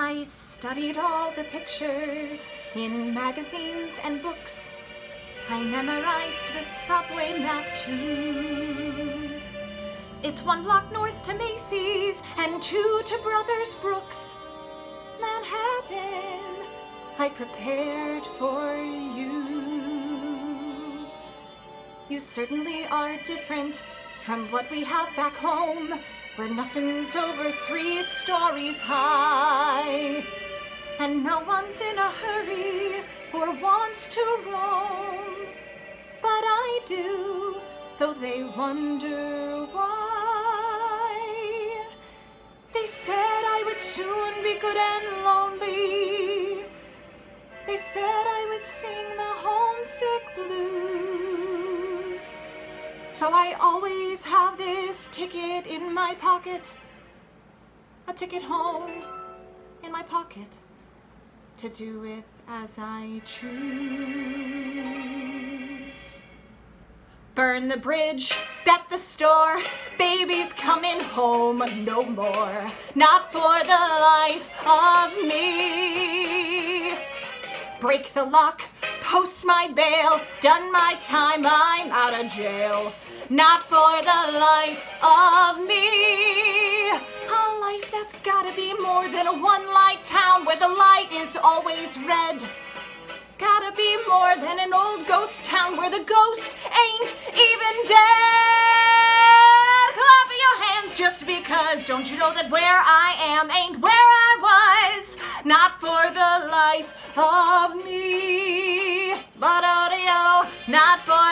I studied all the pictures in magazines and books. I memorized the subway map too. It's one block north to Macy's and two to Brothers Brooks. Manhattan, I prepared for you. You certainly are different from what we have back home, where nothing's over three stories high. And no one's in a hurry or wants to roam. But I do, though they wonder why. They said I would soon be good and So I always have this ticket in my pocket. A ticket home in my pocket to do with as I choose. Burn the bridge, bet the store, baby's coming home no more, not for the life of me. Break the lock, post my bail, done my time, I'm out of jail. Not for the life of me. A life that's gotta be more than a one-light town where the light is always red. Gotta be more than an old ghost town where the ghost ain't even dead. Clap your hands just because don't you know that where I am ain't where I was. Not for the life of me but audio, not for